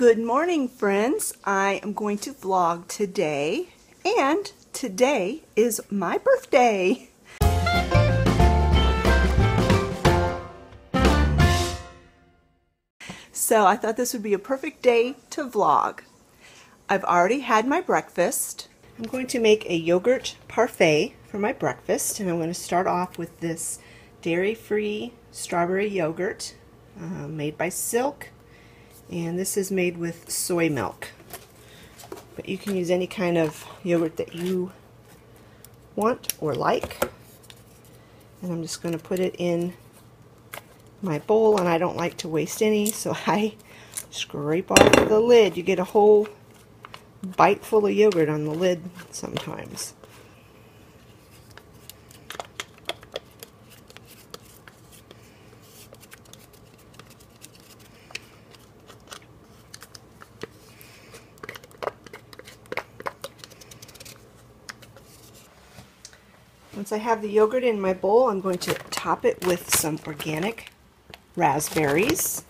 Good morning, friends. I am going to vlog today, and today is my birthday. So I thought this would be a perfect day to vlog. I've already had my breakfast. I'm going to make a yogurt parfait for my breakfast, and I'm going to start off with this dairy-free strawberry yogurt uh, made by Silk and this is made with soy milk. But you can use any kind of yogurt that you want or like. And I'm just going to put it in my bowl and I don't like to waste any so I scrape off the lid. You get a whole bite full of yogurt on the lid sometimes Once I have the yogurt in my bowl, I'm going to top it with some organic raspberries.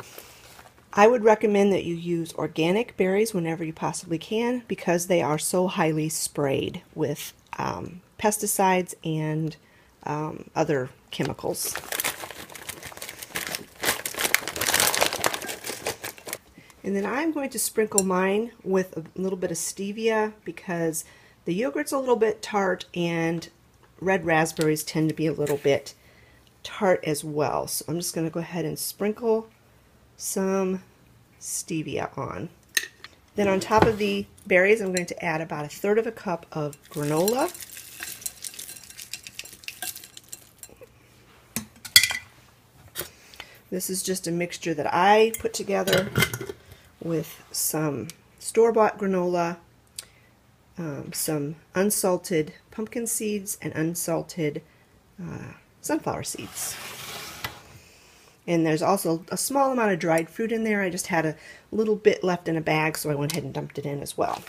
I would recommend that you use organic berries whenever you possibly can because they are so highly sprayed with um, pesticides and um, other chemicals. And then I'm going to sprinkle mine with a little bit of stevia because the yogurt's a little bit tart and red raspberries tend to be a little bit tart as well. So I'm just going to go ahead and sprinkle some stevia on. Then on top of the berries, I'm going to add about a third of a cup of granola. This is just a mixture that I put together with some store-bought granola, um, some unsalted pumpkin seeds and unsalted uh, sunflower seeds. And there's also a small amount of dried fruit in there. I just had a little bit left in a bag, so I went ahead and dumped it in as well.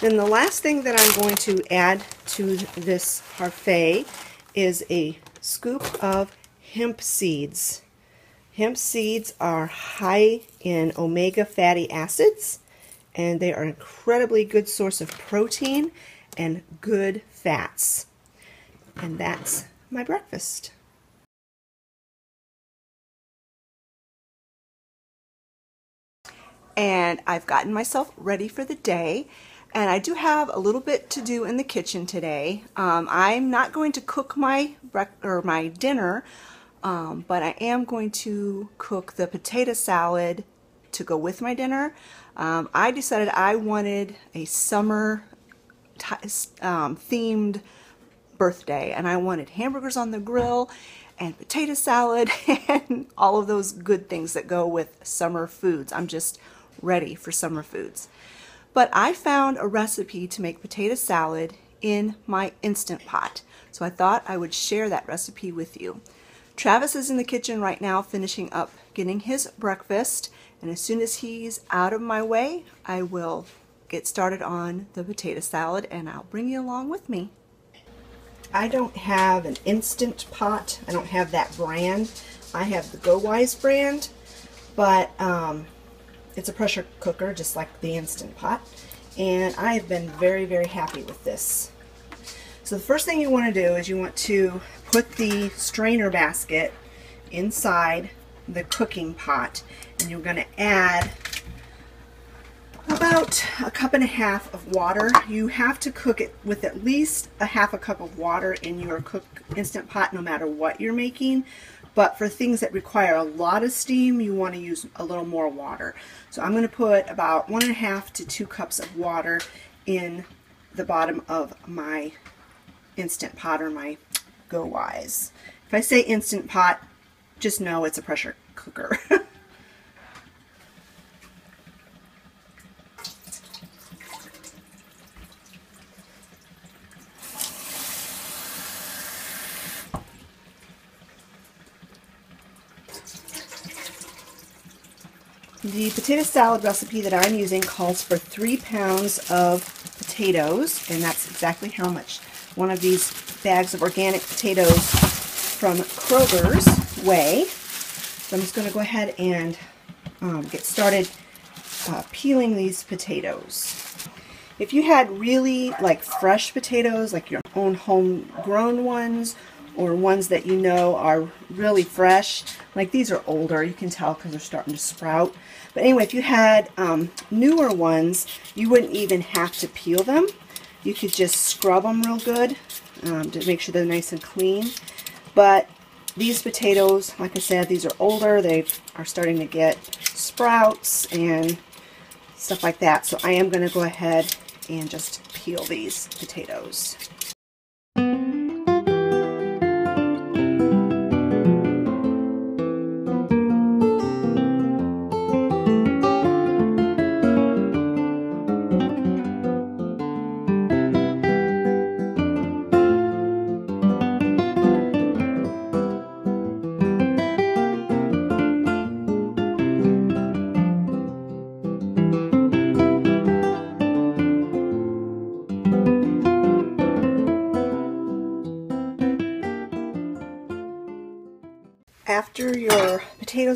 Then the last thing that I'm going to add to this parfait is a scoop of hemp seeds. Hemp seeds are high in omega fatty acids, and they are an incredibly good source of protein and good fats. And that's my breakfast. And I've gotten myself ready for the day. And I do have a little bit to do in the kitchen today. Um, I'm not going to cook my or my dinner, um, but I am going to cook the potato salad to go with my dinner. Um, I decided I wanted a summer um, themed birthday and I wanted hamburgers on the grill and potato salad and all of those good things that go with summer foods. I'm just ready for summer foods. But I found a recipe to make potato salad in my Instant Pot. So I thought I would share that recipe with you. Travis is in the kitchen right now finishing up getting his breakfast and as soon as he's out of my way I will get started on the potato salad and I'll bring you along with me. I don't have an Instant Pot. I don't have that brand. I have the GoWise brand, but um, it's a pressure cooker just like the Instant Pot. And I have been very, very happy with this. So the first thing you want to do is you want to put the strainer basket inside the cooking pot and you're going to add about a cup and a half of water. You have to cook it with at least a half a cup of water in your cook instant pot no matter what you're making. But for things that require a lot of steam, you want to use a little more water. So I'm going to put about one and a half to two cups of water in the bottom of my Instant Pot or my GoWise. If I say Instant Pot, just know it's a pressure cooker. The potato salad recipe that I'm using calls for three pounds of potatoes, and that's exactly how much one of these bags of organic potatoes from Kroger's weigh. So I'm just going to go ahead and um, get started uh, peeling these potatoes. If you had really like fresh potatoes, like your own homegrown ones, or ones that you know are really fresh, like these are older, you can tell because they're starting to sprout. But anyway, if you had um, newer ones, you wouldn't even have to peel them. You could just scrub them real good um, to make sure they're nice and clean. But these potatoes, like I said, these are older. They are starting to get sprouts and stuff like that. So I am going to go ahead and just peel these potatoes.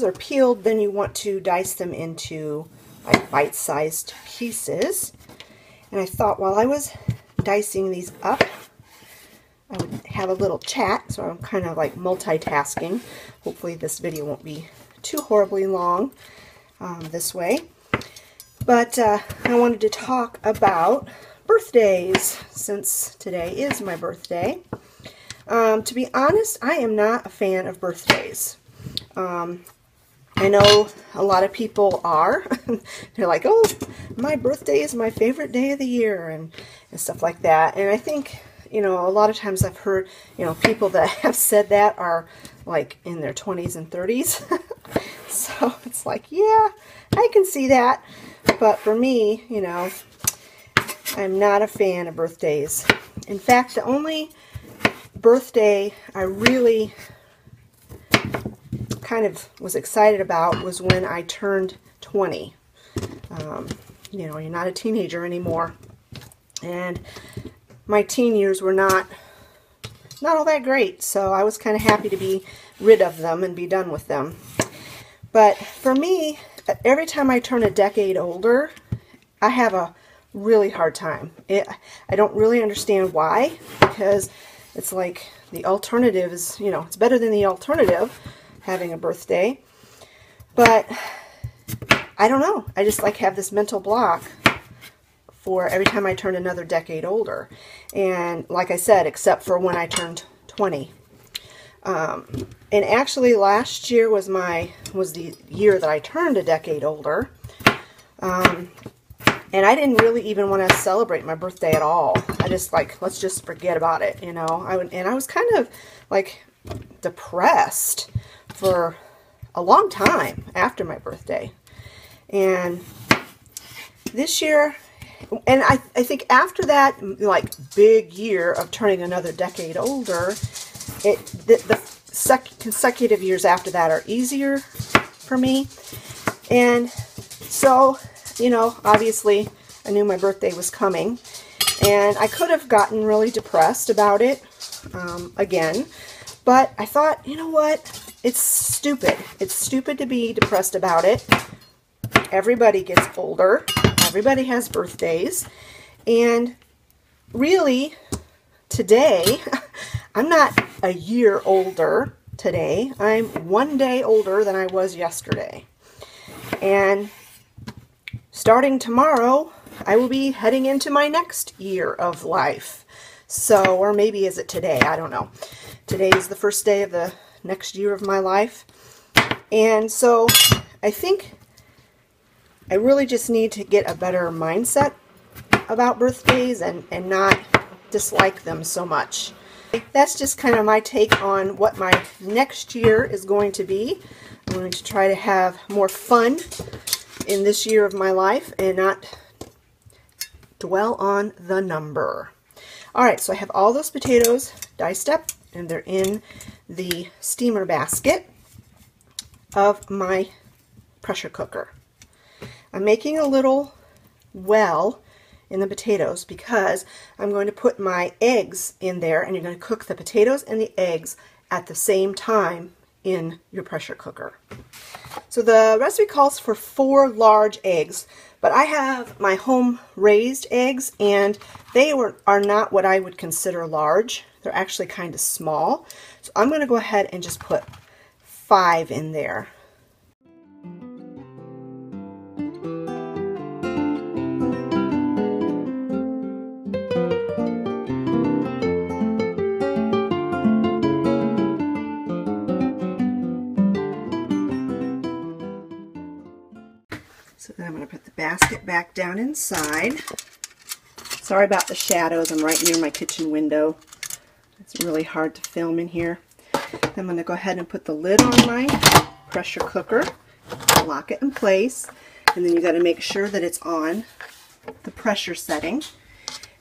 Are peeled, then you want to dice them into like bite-sized pieces. And I thought while I was dicing these up, I would have a little chat, so I'm kind of like multitasking. Hopefully this video won't be too horribly long um, this way. But uh, I wanted to talk about birthdays, since today is my birthday. Um, to be honest, I am not a fan of birthdays. Um, I know a lot of people are. They're like, oh, my birthday is my favorite day of the year and, and stuff like that. And I think, you know, a lot of times I've heard, you know, people that have said that are like in their 20s and 30s. so it's like, yeah, I can see that. But for me, you know, I'm not a fan of birthdays. In fact, the only birthday I really kind of was excited about was when I turned 20. Um, you know, you're not a teenager anymore. And my teen years were not not all that great, so I was kind of happy to be rid of them and be done with them. But for me, every time I turn a decade older, I have a really hard time. It, I don't really understand why, because it's like the alternative is, you know, it's better than the alternative, having a birthday. But I don't know. I just like have this mental block for every time I turn another decade older. And like I said, except for when I turned 20. Um, and actually last year was my was the year that I turned a decade older. Um, and I didn't really even want to celebrate my birthday at all. I just like, let's just forget about it, you know. I would, and I was kind of like depressed for a long time after my birthday. And this year, and I, I think after that, like, big year of turning another decade older, it the, the sec consecutive years after that are easier for me. And so, you know, obviously, I knew my birthday was coming. And I could have gotten really depressed about it um, again. But I thought, you know what? It's stupid. It's stupid to be depressed about it. Everybody gets older. Everybody has birthdays. And really, today, I'm not a year older today. I'm one day older than I was yesterday. And starting tomorrow, I will be heading into my next year of life. So, or maybe is it today? I don't know. Today is the first day of the next year of my life. And so I think I really just need to get a better mindset about birthdays and, and not dislike them so much. That's just kind of my take on what my next year is going to be. I'm going to try to have more fun in this year of my life and not dwell on the number. Alright, so I have all those potatoes diced up and they're in the steamer basket of my pressure cooker. I'm making a little well in the potatoes because I'm going to put my eggs in there and you're going to cook the potatoes and the eggs at the same time in your pressure cooker. So the recipe calls for four large eggs, but I have my home raised eggs and they were, are not what I would consider large. They're actually kind of small. So I'm going to go ahead and just put five in there. Down inside. Sorry about the shadows. I'm right near my kitchen window. It's really hard to film in here. I'm going to go ahead and put the lid on my pressure cooker, lock it in place, and then you got to make sure that it's on the pressure setting.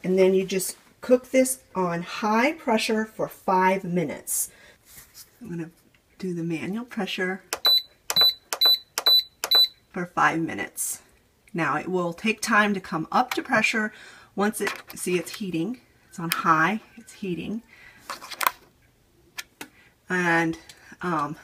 And then you just cook this on high pressure for five minutes. I'm going to do the manual pressure for five minutes. Now it will take time to come up to pressure once it, see it's heating. It's on high, it's heating. And um,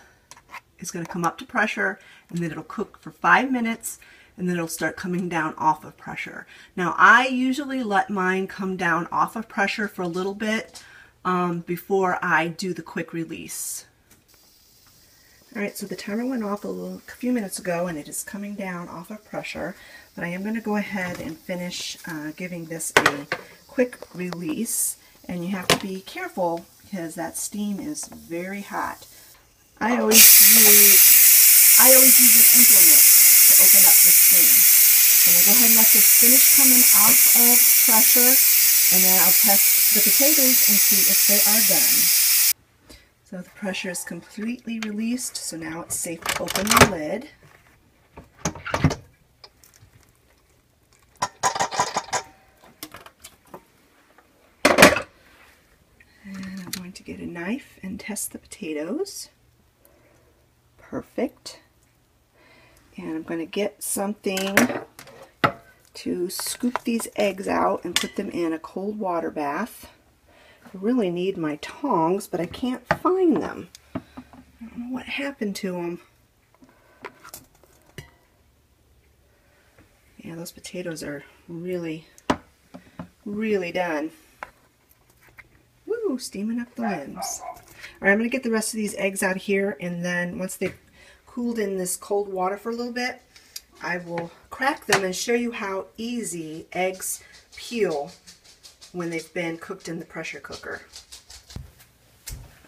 it's going to come up to pressure and then it'll cook for five minutes and then it'll start coming down off of pressure. Now I usually let mine come down off of pressure for a little bit um, before I do the quick release. Alright, so the timer went off a, little, a few minutes ago and it is coming down off of pressure, but I am going to go ahead and finish uh, giving this a quick release, and you have to be careful because that steam is very hot. I always use, I always use an implement to open up the steam. I'm going to go ahead and let this finish coming off of pressure, and then I'll test the potatoes and see if they are done. So the pressure is completely released, so now it's safe to open the lid. And I'm going to get a knife and test the potatoes. Perfect. And I'm going to get something to scoop these eggs out and put them in a cold water bath. I really need my tongs, but I can't find them. I don't know what happened to them. Yeah, those potatoes are really, really done. Woo, steaming up the limbs. All right, I'm going to get the rest of these eggs out of here, and then once they've cooled in this cold water for a little bit, I will crack them and show you how easy eggs peel when they've been cooked in the pressure cooker.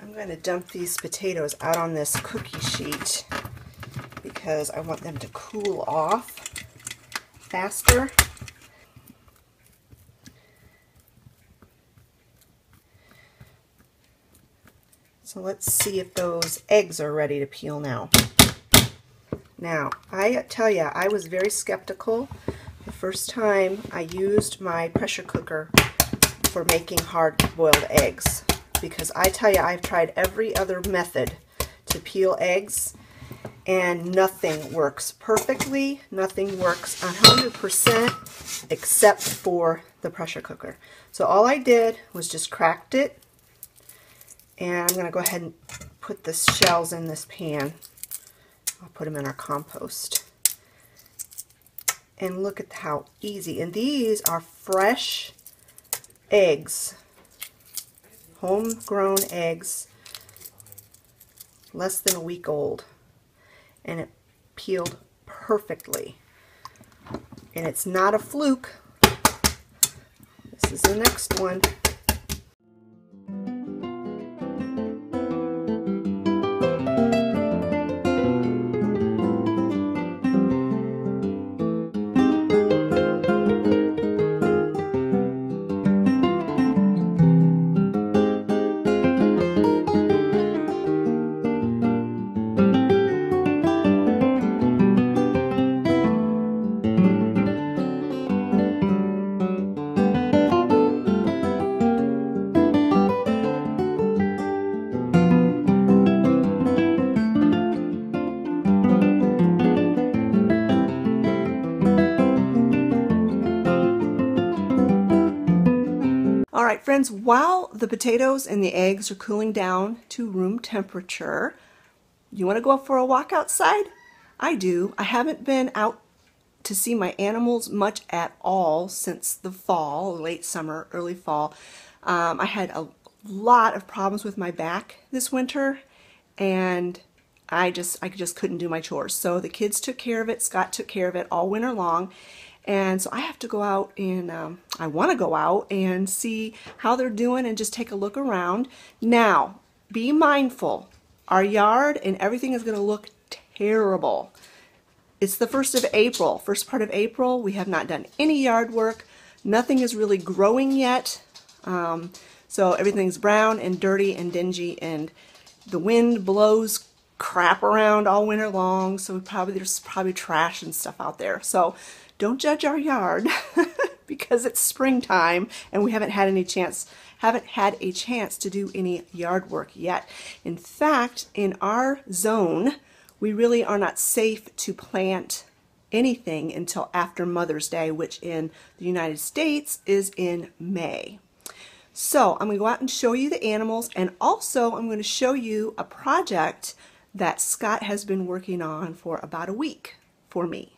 I'm going to dump these potatoes out on this cookie sheet because I want them to cool off faster. So let's see if those eggs are ready to peel now. Now, I tell you, I was very skeptical the first time I used my pressure cooker for making hard-boiled eggs. Because I tell you I've tried every other method to peel eggs and nothing works perfectly nothing works 100% except for the pressure cooker. So all I did was just cracked it and I'm gonna go ahead and put the shells in this pan. I'll put them in our compost. And look at how easy. And these are fresh eggs, homegrown eggs, less than a week old, and it peeled perfectly. And it's not a fluke. This is the next one. Friends, while the potatoes and the eggs are cooling down to room temperature, You want to go for a walk outside? I do. I haven't been out to see my animals much at all since the fall, late summer, early fall. Um, I had a lot of problems with my back this winter and I just I just couldn't do my chores. So the kids took care of it. Scott took care of it all winter long. And so I have to go out and um, I want to go out and see how they're doing and just take a look around. Now, be mindful. Our yard and everything is going to look terrible. It's the first of April, first part of April. We have not done any yard work. Nothing is really growing yet. Um, so everything's brown and dirty and dingy and the wind blows crap around all winter long. So probably there's probably trash and stuff out there. So don't judge our yard because it's springtime and we haven't had any chance haven't had a chance to do any yard work yet. In fact, in our zone, we really are not safe to plant anything until after Mother's Day, which in the United States is in May. So I'm going to go out and show you the animals and also I'm going to show you a project that Scott has been working on for about a week for me.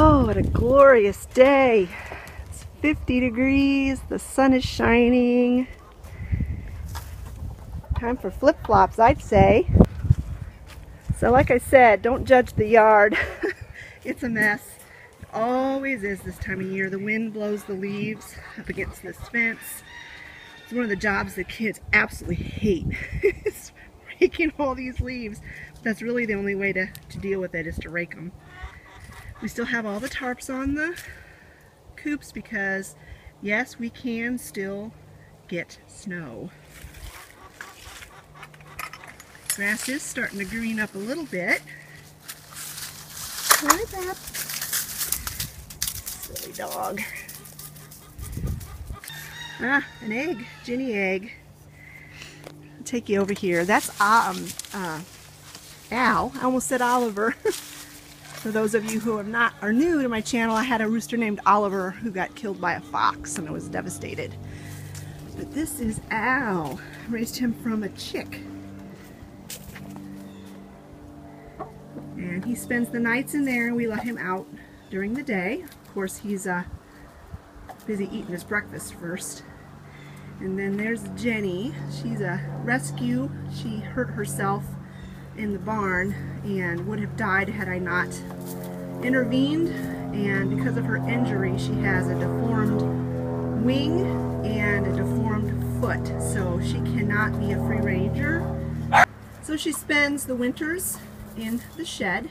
Oh, what a glorious day. It's 50 degrees, the sun is shining. Time for flip-flops, I'd say. So like I said, don't judge the yard. it's a mess. It always is this time of year. The wind blows the leaves up against this fence. It's one of the jobs that kids absolutely hate. it's raking all these leaves. That's really the only way to, to deal with it is to rake them. We still have all the tarps on the coops because yes, we can still get snow. Grass is starting to green up a little bit. Hi, Bap. Silly dog. Ah, an egg. Ginny egg. I'll take you over here. That's um, uh, Al. I almost said Oliver. For those of you who have not are new to my channel, I had a rooster named Oliver who got killed by a fox and I was devastated. But this is Al. I raised him from a chick. And he spends the nights in there and we let him out during the day. Of course, he's uh, busy eating his breakfast first. And then there's Jenny. She's a rescue. She hurt herself in the barn and would have died had I not intervened. And because of her injury, she has a deformed wing and a deformed foot. So she cannot be a free ranger. So she spends the winters in the shed.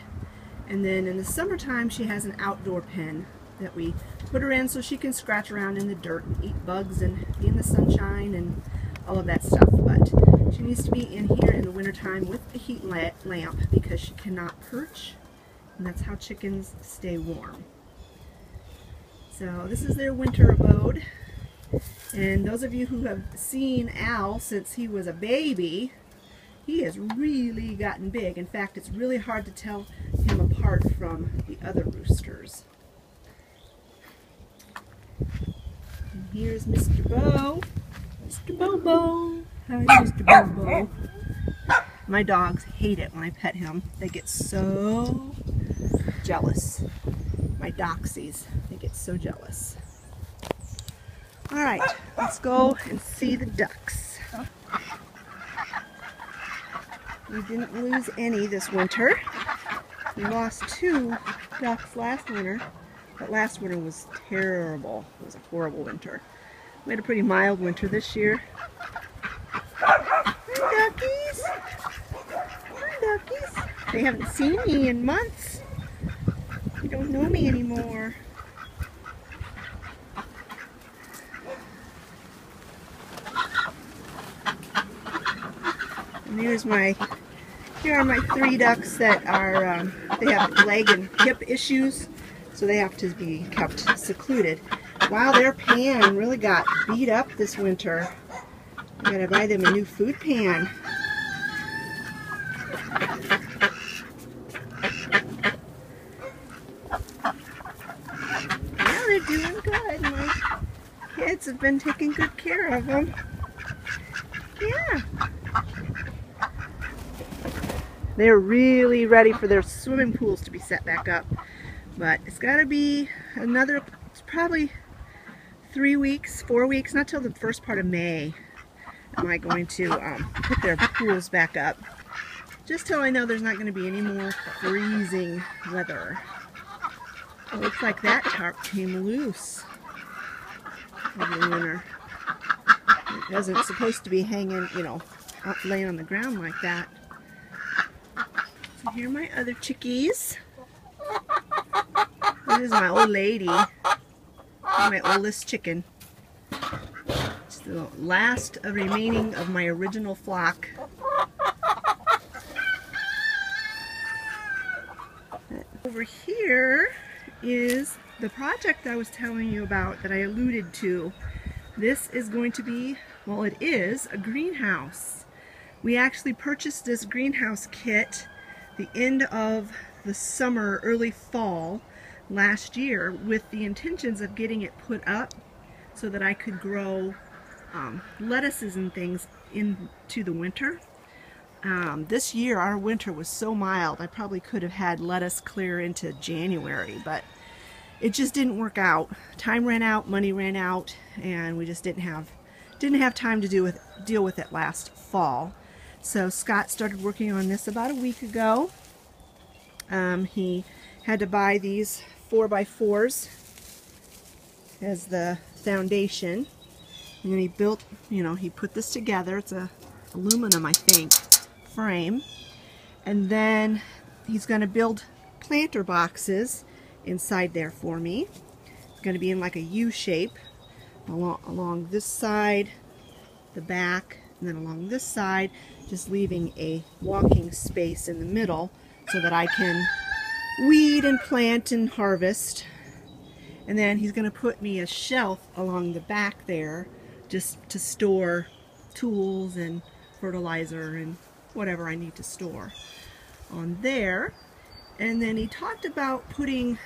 And then in the summertime, she has an outdoor pen that we put her in so she can scratch around in the dirt and eat bugs and be in the sunshine and all of that stuff. But she needs to be in here in the wintertime with a heat lamp because she cannot perch. And that's how chickens stay warm. So this is their winter abode. And those of you who have seen Al since he was a baby, he has really gotten big. In fact, it's really hard to tell him apart from the other roosters. And here's Mr. Bo. Mr. Bobo. Hi, Mr. Bobo. My dogs hate it when I pet him. They get so jealous. My doxies, they get so jealous. All right, let's go and see the ducks. We didn't lose any this winter. We lost two ducks last winter, but last winter was terrible. It was a horrible winter. We had a pretty mild winter this year. Hi, duckies. Hi, duckies. They haven't seen me in months. They don't know me anymore. And my, here are my three ducks that are, um, they have leg and hip issues, so they have to be kept secluded. Wow, their pan really got beat up this winter. I gotta buy them a new food pan. Yeah, they're doing good. My kids have been taking good care of them. Yeah. they're really ready for their swimming pools to be set back up. But it's got to be another, probably three weeks, four weeks, not till the first part of May am I going to um, put their pools back up. Just till I know there's not going to be any more freezing weather. It looks like that tarp came loose the winter. It wasn't supposed to be hanging, you know, laying on the ground like that. So here are my other chickies. This is my old lady. My oldest chicken. It's the last remaining of my original flock. Over here is the project I was telling you about that I alluded to. This is going to be, well it is, a greenhouse. We actually purchased this greenhouse kit the end of the summer, early fall last year with the intentions of getting it put up so that I could grow um, lettuces and things into the winter. Um, this year our winter was so mild I probably could have had lettuce clear into January but it just didn't work out. Time ran out, money ran out, and we just didn't have didn't have time to do with deal with it last fall. So Scott started working on this about a week ago. Um, he had to buy these 4 by 4s as the foundation. And then he built, you know, he put this together. It's a aluminum, I think, frame. And then he's going to build planter boxes inside there for me. It's going to be in like a U shape along, along this side, the back, and then along this side, just leaving a walking space in the middle so that I can weed and plant and harvest. And then he's going to put me a shelf along the back there just to store tools and fertilizer and whatever I need to store on there. And then he talked about putting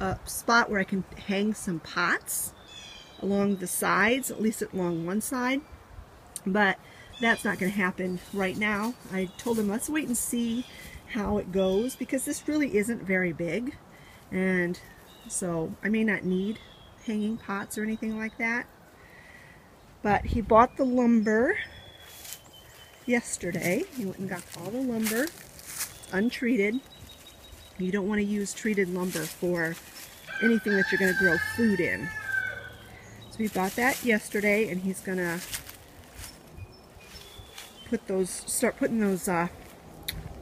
a spot where I can hang some pots along the sides, at least along one side. But that's not going to happen right now. I told him let's wait and see how it goes because this really isn't very big. And so I may not need hanging pots or anything like that. But he bought the lumber yesterday. He went and got all the lumber untreated you don't want to use treated lumber for anything that you're going to grow food in. So we bought that yesterday and he's going to put those, start putting those uh,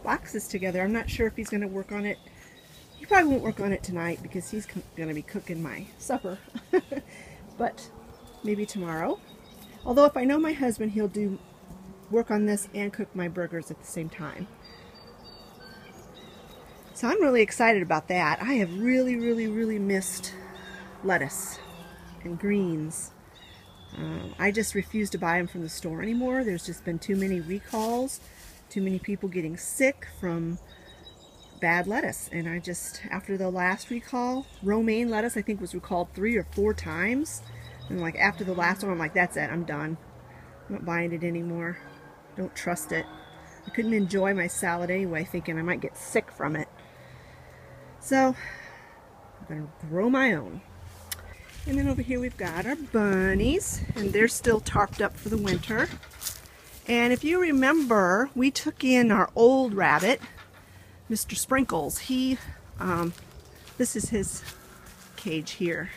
boxes together. I'm not sure if he's going to work on it. He probably won't work on it tonight because he's going to be cooking my supper. but maybe tomorrow. Although if I know my husband, he'll do work on this and cook my burgers at the same time. So I'm really excited about that. I have really, really, really missed lettuce and greens. Um, I just refuse to buy them from the store anymore. There's just been too many recalls, too many people getting sick from bad lettuce. And I just, after the last recall, romaine lettuce I think was recalled three or four times. And like after the last one, I'm like, that's it, I'm done. I'm not buying it anymore. Don't trust it. I couldn't enjoy my salad anyway, thinking I might get sick from it. So I'm going to grow my own. And then over here we've got our bunnies, and they're still tarped up for the winter. And if you remember, we took in our old rabbit, Mr. Sprinkles. He, um, this is his cage here.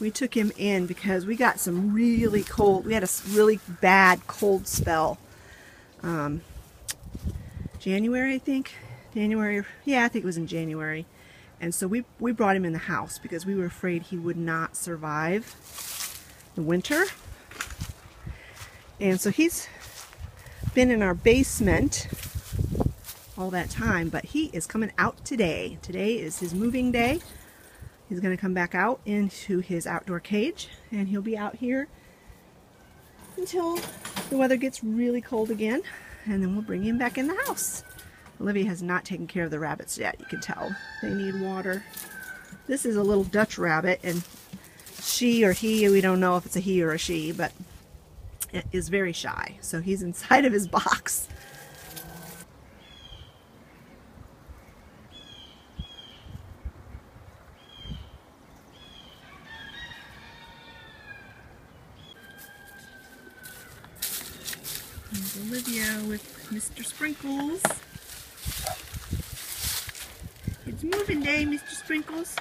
We took him in because we got some really cold, we had a really bad cold spell. Um, January, I think. January, yeah, I think it was in January. And so we, we brought him in the house because we were afraid he would not survive the winter. And so he's been in our basement all that time, but he is coming out today. Today is his moving day. He's going to come back out into his outdoor cage and he'll be out here until the weather gets really cold again and then we'll bring him back in the house. Livy has not taken care of the rabbits yet, you can tell. They need water. This is a little Dutch rabbit, and she or he, we don't know if it's a he or a she, but is very shy. So he's inside of his box. Olivia with Mr. Sprinkles. Moving day, Mr. Sprinkles.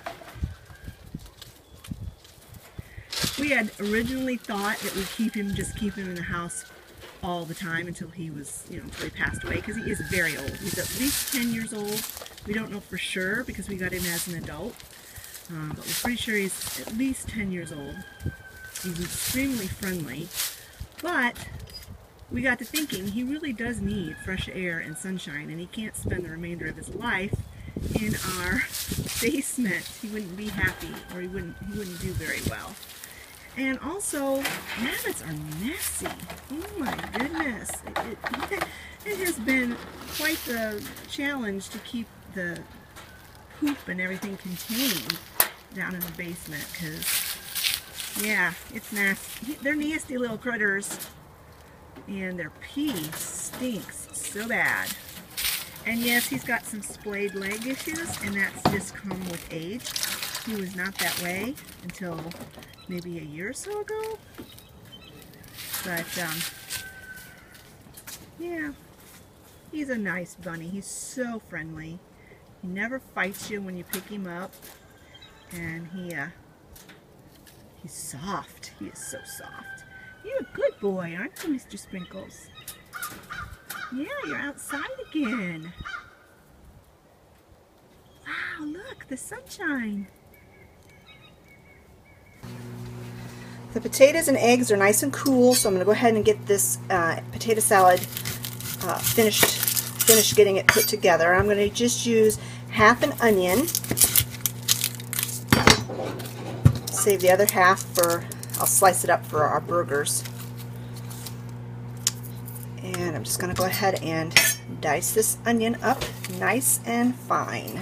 We had originally thought that we'd keep him, just keep him in the house all the time until he was, you know, until he passed away because he is very old. He's at least 10 years old. We don't know for sure because we got him as an adult, um, but we're pretty sure he's at least 10 years old. He's extremely friendly, but we got to thinking he really does need fresh air and sunshine and he can't spend the remainder of his life in our basement. He wouldn't be happy or he wouldn't he wouldn't do very well. And also, rabbits are messy. Oh my goodness. It, it, it has been quite the challenge to keep the poop and everything contained down in the basement because, yeah, it's nasty. They're nasty little critters. And their pee stinks so bad. And yes, he's got some splayed leg issues, and that's just come with age. He was not that way until maybe a year or so ago. But, um, yeah, he's a nice bunny. He's so friendly. He never fights you when you pick him up. And he, uh, he's soft. He is so soft. You're a good boy, aren't you, Mr. Sprinkles? Yeah, you're outside again. Wow, look, the sunshine. The potatoes and eggs are nice and cool, so I'm going to go ahead and get this uh, potato salad uh, finished, finished getting it put together. I'm going to just use half an onion. Save the other half for, I'll slice it up for our burgers. And I'm just going to go ahead and dice this onion up nice and fine.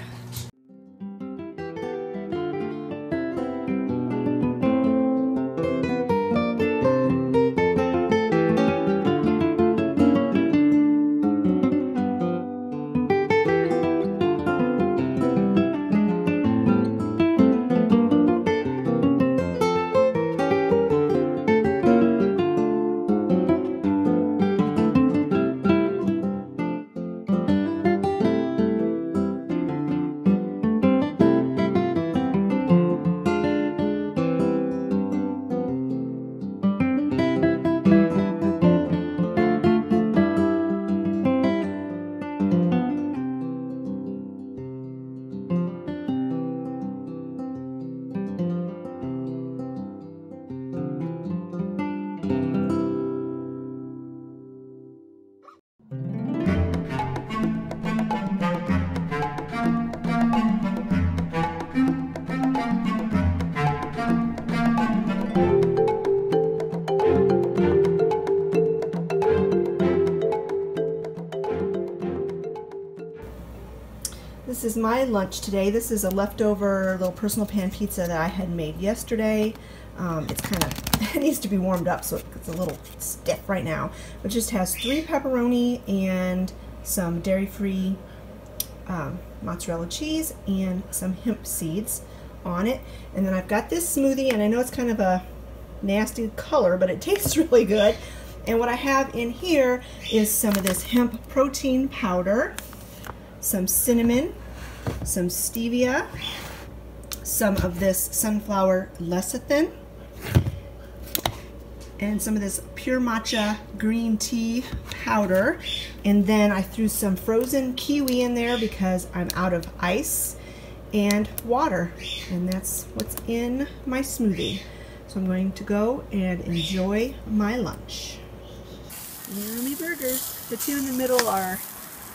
My lunch today. This is a leftover little personal pan pizza that I had made yesterday. Um, it's kind of, it needs to be warmed up so it's a little stiff right now. It just has three pepperoni and some dairy-free um, mozzarella cheese and some hemp seeds on it. And then I've got this smoothie and I know it's kind of a nasty color, but it tastes really good. And what I have in here is some of this hemp protein powder, some cinnamon, some stevia, some of this sunflower lecithin, and some of this pure matcha green tea powder. And then I threw some frozen kiwi in there because I'm out of ice and water. And that's what's in my smoothie. So I'm going to go and enjoy my lunch. Yummy burgers. The two in the middle are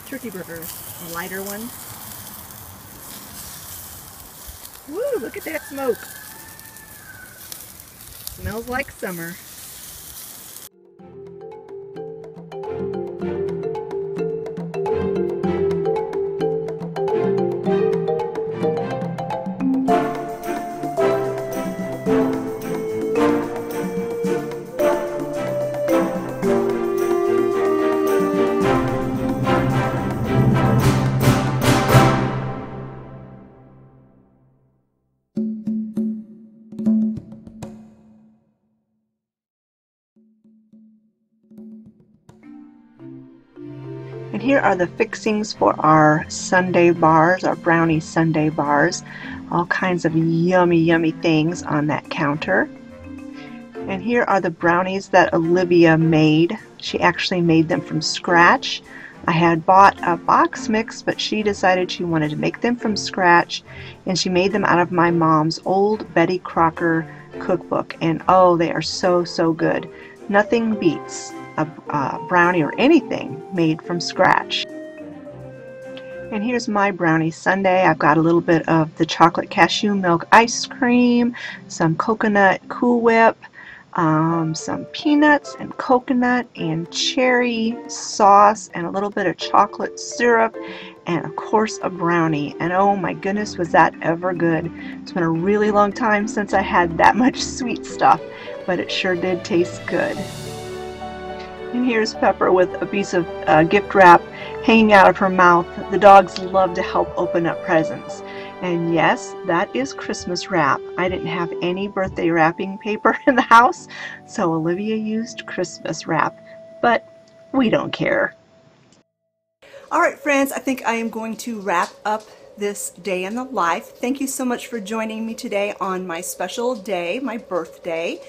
turkey burgers, a lighter one. Woo, look at that smoke. Smells like summer. And here are the fixings for our sundae bars, our brownie sundae bars. All kinds of yummy, yummy things on that counter. And here are the brownies that Olivia made. She actually made them from scratch. I had bought a box mix, but she decided she wanted to make them from scratch, and she made them out of my mom's old Betty Crocker cookbook. And oh, they are so, so good. Nothing beats a, a brownie or anything made from scratch. And here's my brownie sundae. I've got a little bit of the chocolate cashew milk ice cream, some coconut Cool Whip, um, some peanuts and coconut and cherry sauce and a little bit of chocolate syrup and of course a brownie and oh my goodness was that ever good it's been a really long time since I had that much sweet stuff but it sure did taste good and here's Pepper with a piece of uh, gift wrap hanging out of her mouth the dogs love to help open up presents and yes, that is Christmas wrap. I didn't have any birthday wrapping paper in the house, so Olivia used Christmas wrap. But we don't care. All right, friends, I think I am going to wrap up this day in the life. Thank you so much for joining me today on my special day, my birthday.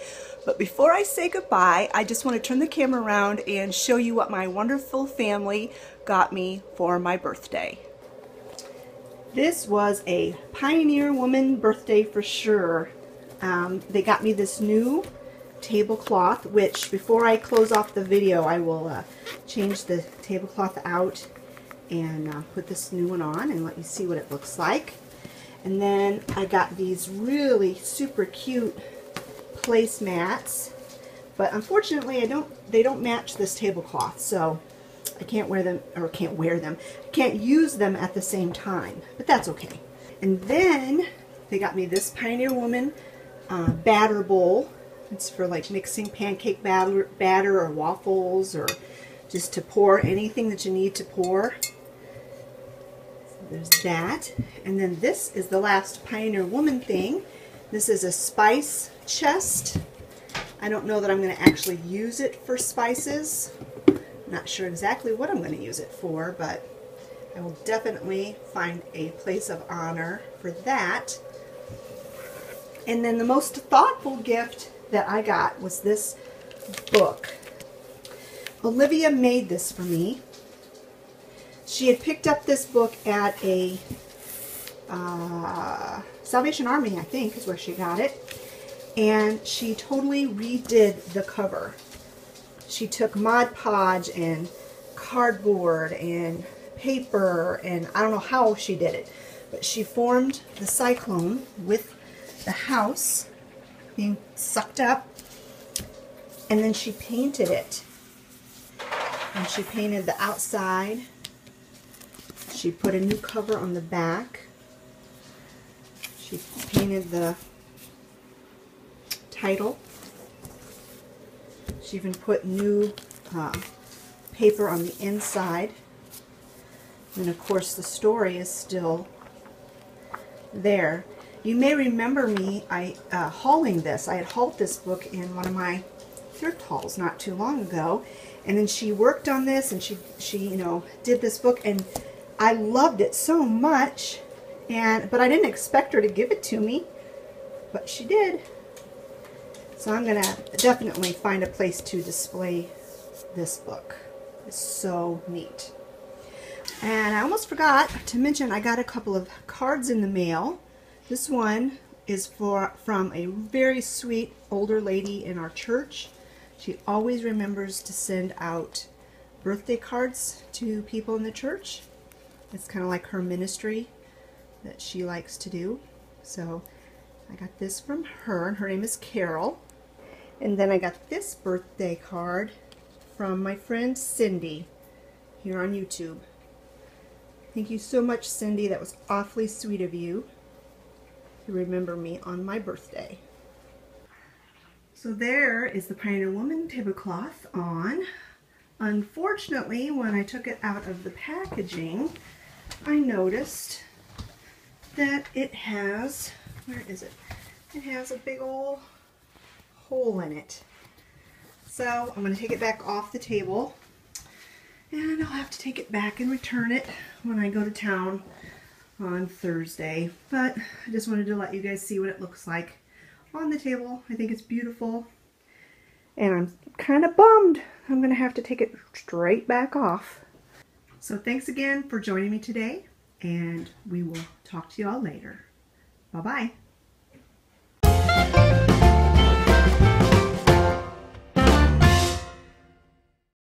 But before I say goodbye, I just want to turn the camera around and show you what my wonderful family got me for my birthday. This was a Pioneer Woman birthday for sure. Um, they got me this new tablecloth, which before I close off the video, I will uh, change the tablecloth out and uh, put this new one on and let you see what it looks like. And then I got these really super cute placemats, but unfortunately I don't they don't match this tablecloth. So I can't wear them, or can't wear them, I can't use them at the same time, but that's okay. And then they got me this Pioneer Woman uh, batter bowl. It's for like mixing pancake batter, batter or waffles or just to pour anything that you need to pour. There's that. And then this is the last Pioneer Woman thing. This is a spice chest. I don't know that I'm going to actually use it for spices. Not sure exactly what I'm going to use it for, but I will definitely find a place of honor for that. And then the most thoughtful gift that I got was this book. Olivia made this for me. She had picked up this book at a uh, Salvation Army, I think, is where she got it. And she totally redid the cover she took Mod Podge and cardboard and paper and I don't know how she did it, but she formed the cyclone with the house being sucked up and then she painted it. And she painted the outside. She put a new cover on the back. She painted the title she even put new uh, paper on the inside. And of course the story is still there. You may remember me I uh, hauling this. I had hauled this book in one of my thrift hauls not too long ago. And then she worked on this and she, she you know, did this book and I loved it so much. And But I didn't expect her to give it to me. But she did. So I'm going to definitely find a place to display this book. It's so neat. And I almost forgot to mention I got a couple of cards in the mail. This one is for from a very sweet older lady in our church. She always remembers to send out birthday cards to people in the church. It's kind of like her ministry that she likes to do. So I got this from her, and her name is Carol. And then I got this birthday card from my friend Cindy here on YouTube. Thank you so much, Cindy. That was awfully sweet of you to remember me on my birthday. So there is the Pioneer Woman tablecloth on. Unfortunately, when I took it out of the packaging, I noticed that it has, where is it? It has a big old hole in it. So I'm going to take it back off the table And I'll have to take it back and return it when I go to town on Thursday. But I just wanted to let you guys see what it looks like on the table. I think it's beautiful. And I'm kind of bummed. I'm going to have to take it straight back off. So thanks again for joining me today. And we will talk to you all later. Bye-bye.